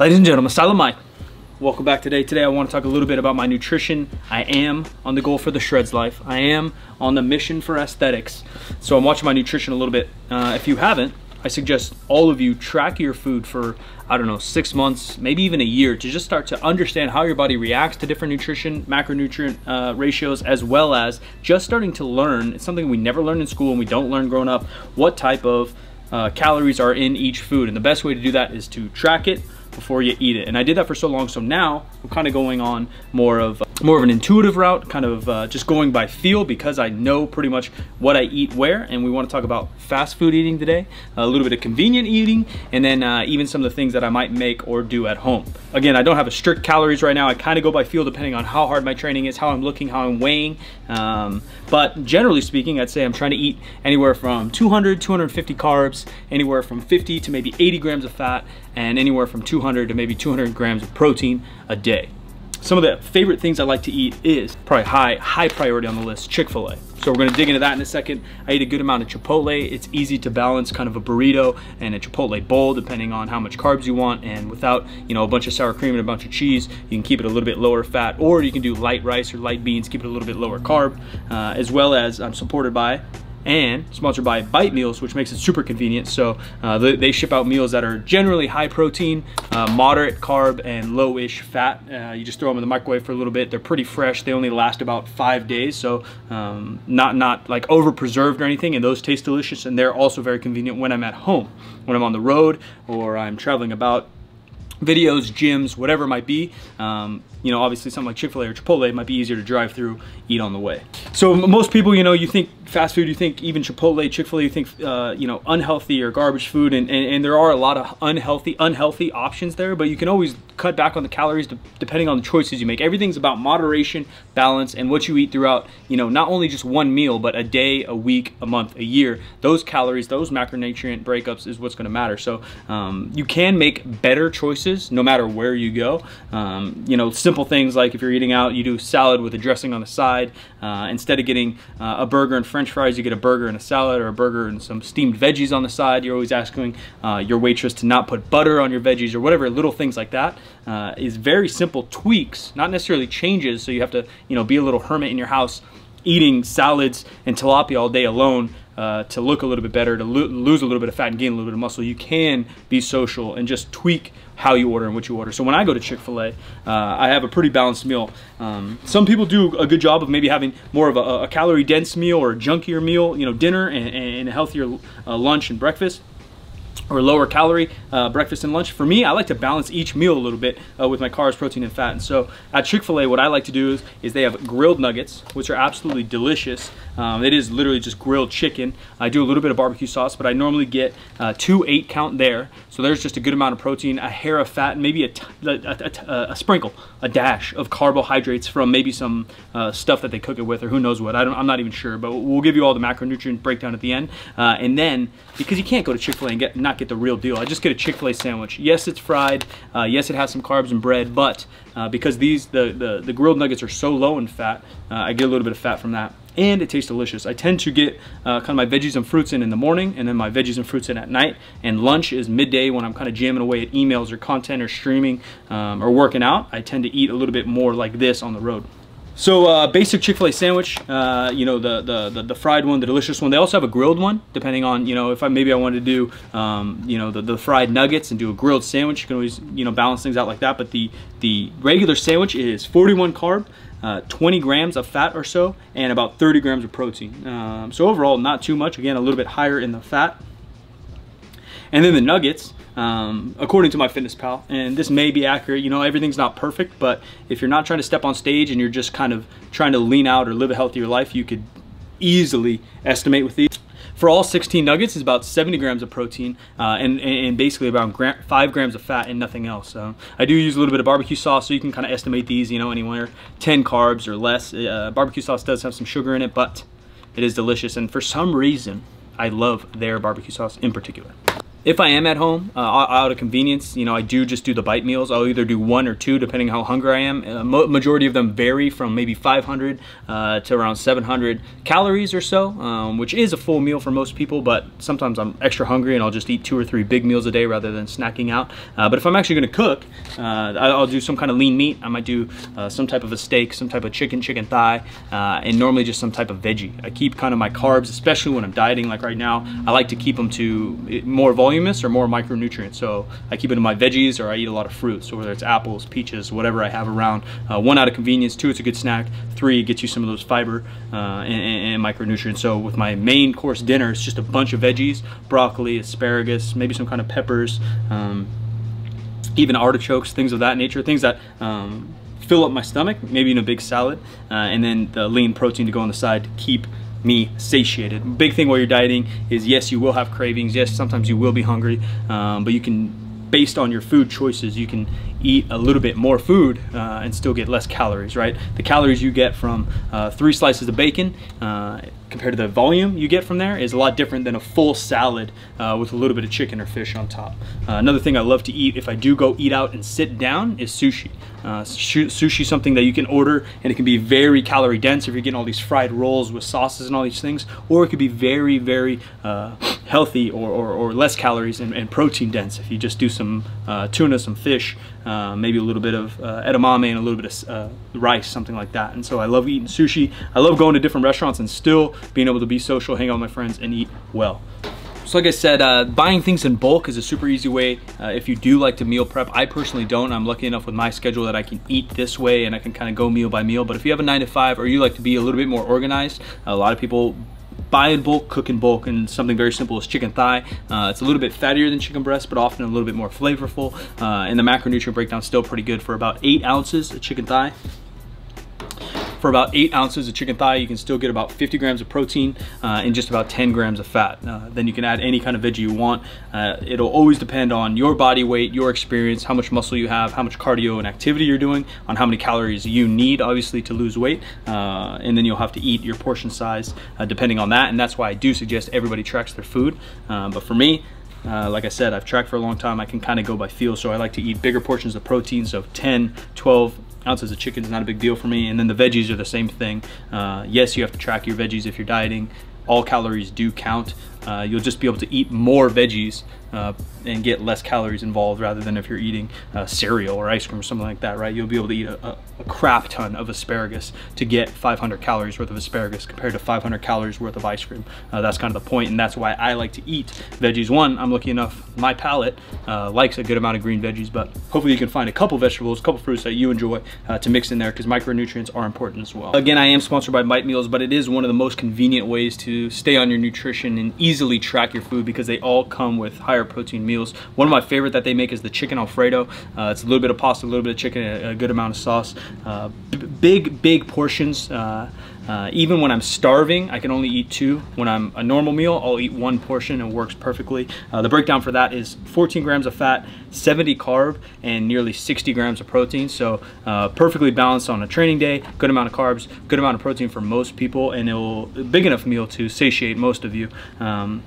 Ladies and gentlemen, Silent Mike. Welcome back today. Today I want to talk a little bit about my nutrition. I am on the goal for the shreds life. I am on the mission for aesthetics. So I'm watching my nutrition a little bit. Uh, if you haven't, I suggest all of you track your food for, I don't know, six months, maybe even a year to just start to understand how your body reacts to different nutrition, macronutrient uh, ratios, as well as just starting to learn, it's something we never learned in school and we don't learn growing up, what type of uh, calories are in each food. And the best way to do that is to track it before you eat it. And I did that for so long, so now I'm kind of going on more of uh, more of an intuitive route, kind of uh, just going by feel because I know pretty much what I eat where. And we want to talk about fast food eating today, a little bit of convenient eating, and then uh, even some of the things that I might make or do at home. Again, I don't have a strict calories right now. I kind of go by feel depending on how hard my training is, how I'm looking, how I'm weighing. Um, but generally speaking, I'd say I'm trying to eat anywhere from 200, 250 carbs, anywhere from 50 to maybe 80 grams of fat, and anywhere from 200 to maybe 200 grams of protein a day. Some of the favorite things I like to eat is probably high, high priority on the list, Chick-fil-A. So we're gonna dig into that in a second. I eat a good amount of Chipotle. It's easy to balance kind of a burrito and a Chipotle bowl depending on how much carbs you want. And without, you know, a bunch of sour cream and a bunch of cheese, you can keep it a little bit lower fat or you can do light rice or light beans, keep it a little bit lower carb, uh, as well as I'm supported by and sponsored by Bite Meals, which makes it super convenient. So uh, they, ship out meals that are generally high protein, uh, moderate carb, and low-ish fat. Uh, you just throw them in the microwave for a little bit. They're pretty fresh. They only last about five days, so um, not not like over preserved or anything. And those taste delicious, and they're also very convenient when I'm at home, when I'm on the road or I'm traveling about videos, gyms, whatever it might be. Um, you know, obviously something like Chick-fil-A or Chipotle might be easier to drive through, eat on the way. So most people, you know, you think fast food, you think even Chipotle, Chick-fil-A, you think, uh, you know, unhealthy or garbage food. And, and, and, there are a lot of unhealthy, unhealthy options there, but you can always cut back on the calories depending on the choices you make. Everything's about moderation, balance, and what you eat throughout, you know, not only just one meal, but a day, a week, a month, a year. Those calories, those macronutrient breakups is what's gonna matter. So um, you can make better choices no matter where you go. Um, you know, simple things like if you're eating out, you do salad with a dressing on the side. Uh, instead of getting uh, a burger and french fries, you get a burger and a salad or a burger and some steamed veggies on the side. You're always asking uh, your waitress to not put butter on your veggies or whatever, little things like that. Uh, is very simple tweaks, not necessarily changes. So you have to, you know, be a little hermit in your house eating salads and tilapia all day alone uh, to look a little bit better, to lo lose a little bit of fat and gain a little bit of muscle, you can be social and just tweak how you order and what you order. So when I go to Chick-fil-A, uh, I have a pretty balanced meal. Um, some people do a good job of maybe having more of a, a calorie dense meal or a junkier meal, you know, dinner and, and a healthier uh, lunch and breakfast or lower calorie uh, breakfast and lunch. For me, I like to balance each meal a little bit uh, with my carbs, protein, and fat. And so at Chick-fil-A, what I like to do is, is they have grilled nuggets, which are absolutely delicious. Um, it is literally just grilled chicken. I do a little bit of barbecue sauce, but I normally get uh, two eight count there. So there's just a good amount of protein, a hair of fat, and maybe a, sprinkle, a dash of carbohydrates from maybe some uh, stuff that they cook it with or who knows what. I am not even sure, but we'll give you all the macronutrient breakdown at the end. Uh, and then, because you can't go to Chick-fil-A and get not get the real deal. I just get a Chick-fil-A sandwich. Yes, it's fried. Uh, yes, it has some carbs and bread, but uh, because these the, the, the, grilled nuggets are so low in fat, uh, I get a little bit of fat from that. And it tastes delicious. I tend to get uh, kind of my veggies and fruits in in the morning and then my veggies and fruits in at night. And lunch is midday when I'm kind of jamming away at emails or content or streaming um, or working out. I tend to eat a little bit more like this on the road. So uh, basic Chick-fil-A sandwich, uh, you know, the, the, the, the, fried one, the delicious one. They also have a grilled one, depending on, you know, if I maybe I wanted to do, um, you know, the, the fried nuggets and do a grilled sandwich. You can always, you know, balance things out like that. But the, the regular sandwich is 41 carb, uh, 20 grams of fat or so, and about 30 grams of protein. Um, so overall, not too much. Again, a little bit higher in the fat. And then the nuggets, um, according to MyFitnessPal, and this may be accurate, you know, everything's not perfect, but if you're not trying to step on stage and you're just kind of trying to lean out or live a healthier life, you could easily estimate with these. For all 16 nuggets, is about 70 grams of protein uh, and, and basically about 5 grams of fat and nothing else. So I do use a little bit of barbecue sauce, so you can kind of estimate these, you know, anywhere 10 carbs or less. Uh, barbecue sauce does have some sugar in it, but it is delicious. And for some reason, I love their barbecue sauce in particular. If I am at home, uh, out of convenience, you know, I do just do the bite meals. I'll either do one or two, depending how hungry I am. Uh, majority of them vary from maybe 500 uh, to around 700 calories or so, um, which is a full meal for most people. But sometimes I'm extra hungry and I'll just eat two or three big meals a day rather than snacking out. Uh, but if I'm actually going to cook, uh, I'll do some kind of lean meat. I might do uh, some type of a steak, some type of chicken, chicken thigh, and normally just some type of veggie. I keep kind of my carbs, especially when I'm dieting, like right now. I like to keep them to more volume voluminous or more micronutrients. So I keep it in my veggies or I eat a lot of fruit. So whether it's apples, peaches, whatever I have around. Uh, one, out of convenience. Two, it's a good snack. Three, it gets you some of those fiber uh, and, and, micronutrients. So with my main course dinner, it's just a bunch of veggies, broccoli, asparagus, maybe some kind of peppers, um, even artichokes, things of that nature, things that um, fill up my stomach, maybe in a big salad, uh, and then the lean protein to go on the side to keep me satiated. Big thing while you're dieting is yes, you will have cravings. Yes, sometimes you will be hungry, um, but you can, based on your food choices, you can eat a little bit more food uh, and still get less calories, right? The calories you get from uh, three slices of bacon uh, compared to the volume you get from there is a lot different than a full salad uh, with a little bit of chicken or fish on top. Uh, another thing I love to eat if I do go eat out and sit down is sushi. Uh, sushi is something that you can order and it can be very calorie dense if you're getting all these fried rolls with sauces and all these things, or it could be very, very uh, healthy or, or, or, less calories and, and, protein dense if you just do some uh, tuna, some fish, uh, maybe a little bit of edamame and a little bit of rice, something like that. And so I love eating sushi. I love going to different restaurants and still being able to be social, hang out with my friends, and eat well. So like I said, uh, buying things in bulk is a super easy way uh, if you do like to meal prep. I personally don't. I'm lucky enough with my schedule that I can eat this way and I can kind of go meal by meal. But if you have a nine to five or you like to be a little bit more organized, a lot of people buy in bulk, cook in bulk, and something very simple is chicken thigh. Uh, it's a little bit fattier than chicken breast, but often a little bit more flavorful. Uh, and the macronutrient breakdown is still pretty good for about eight ounces of chicken thigh. For about eight ounces of chicken thigh, you can still get about 50 grams of protein uh, and just about 10 grams of fat. Uh, then you can add any kind of veggie you want. Uh, it'll always depend on your body weight, your experience, how much muscle you have, how much cardio and activity you're doing, on how many calories you need, obviously, to lose weight. Uh, and then you'll have to eat your portion size uh, depending on that. And that's why I do suggest everybody tracks their food. Uh, but for me, uh, like I said, I've tracked for a long time. I can kind of go by feel. So I like to eat bigger portions of protein. So 10, 12, ounces of chicken is not a big deal for me. And then the veggies are the same thing. Uh, yes, you have to track your veggies if you're dieting. All calories do count. Uh, you'll just be able to eat more veggies uh, and get less calories involved rather than if you're eating uh, cereal or ice cream or something like that, right? You'll be able to eat a, a, crap ton of asparagus to get 500 calories worth of asparagus compared to 500 calories worth of ice cream. Uh, that's kind of the point, and that's why I like to eat veggies. One, I'm lucky enough, my palate uh, likes a good amount of green veggies, but hopefully you can find a couple vegetables, a couple fruits that you enjoy uh, to mix in there because micronutrients are important as well. Again, I am sponsored by Bite Meals, but it is one of the most convenient ways to stay on your nutrition and easily track your food because they all come with higher protein meals. One of my favorite that they make is the chicken alfredo. Uh, it's a little bit of pasta, a little bit of chicken, a, a good amount of sauce. Uh, big, big portions. Uh, uh, even when I'm starving, I can only eat two. When I'm a normal meal, I'll eat one portion and works perfectly. Uh, the breakdown for that is 14 grams of fat, 70 carb, and nearly 60 grams of protein. So uh, perfectly balanced on a training day, good amount of carbs, good amount of protein for most people, and it will big enough meal to satiate most of you. Um,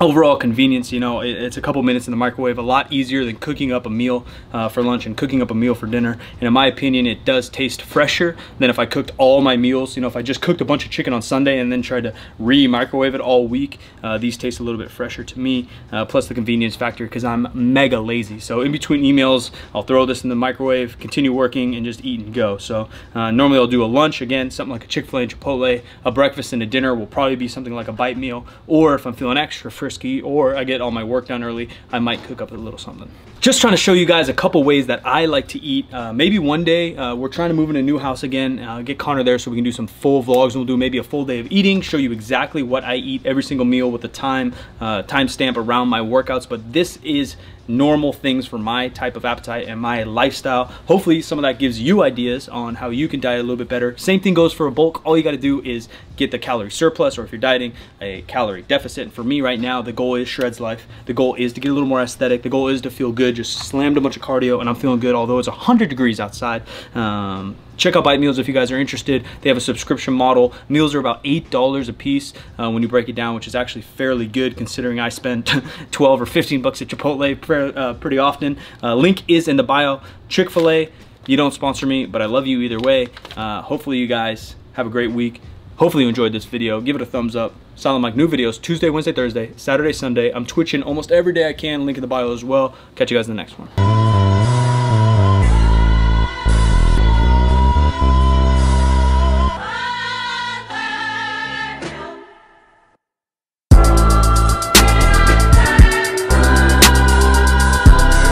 overall convenience you know it's a couple minutes in the microwave a lot easier than cooking up a meal uh, for lunch and cooking up a meal for dinner. And in my opinion it does taste fresher than if I cooked all my meals. You know if I just cooked a bunch of chicken on Sunday and then tried to re-microwave it all week uh, these taste a little bit fresher to me uh, plus the convenience factor because I'm mega lazy. So in between emails I'll throw this in the microwave continue working and just eat and go. So uh, normally I'll do a lunch again something like a Chick-fil-A and Chipotle a breakfast and a dinner will probably be something like a bite meal. Or if I'm feeling extra frisky or I get all my work done early, I might cook up a little something. Just trying to show you guys a couple ways that I like to eat. Uh, maybe one day, uh, we're trying to move in a new house again, uh, get Connor there so we can do some full vlogs. And we'll do maybe a full day of eating, show you exactly what I eat every single meal with the time, uh, time stamp around my workouts. But this is normal things for my type of appetite and my lifestyle. Hopefully some of that gives you ideas on how you can diet a little bit better. Same thing goes for a bulk. All you gotta do is get the calorie surplus or if you're dieting, a calorie deficit. And for me right now, the goal is Shreds Life. The goal is to get a little more aesthetic. The goal is to feel good, just slammed a bunch of cardio and I'm feeling good, although it's 100 degrees outside. Um, check out Bite Meals if you guys are interested. They have a subscription model. Meals are about $8 a piece uh, when you break it down, which is actually fairly good considering I spend 12 or 15 bucks at Chipotle uh, pretty often. Uh, link is in the bio. Chick-fil-A, you don't sponsor me, but I love you either way. Uh, hopefully you guys have a great week. Hopefully you enjoyed this video. Give it a thumbs up. Silent Mike, new videos Tuesday, Wednesday, Thursday, Saturday, Sunday. I'm twitching almost every day I can. Link in the bio as well. Catch you guys in the next one.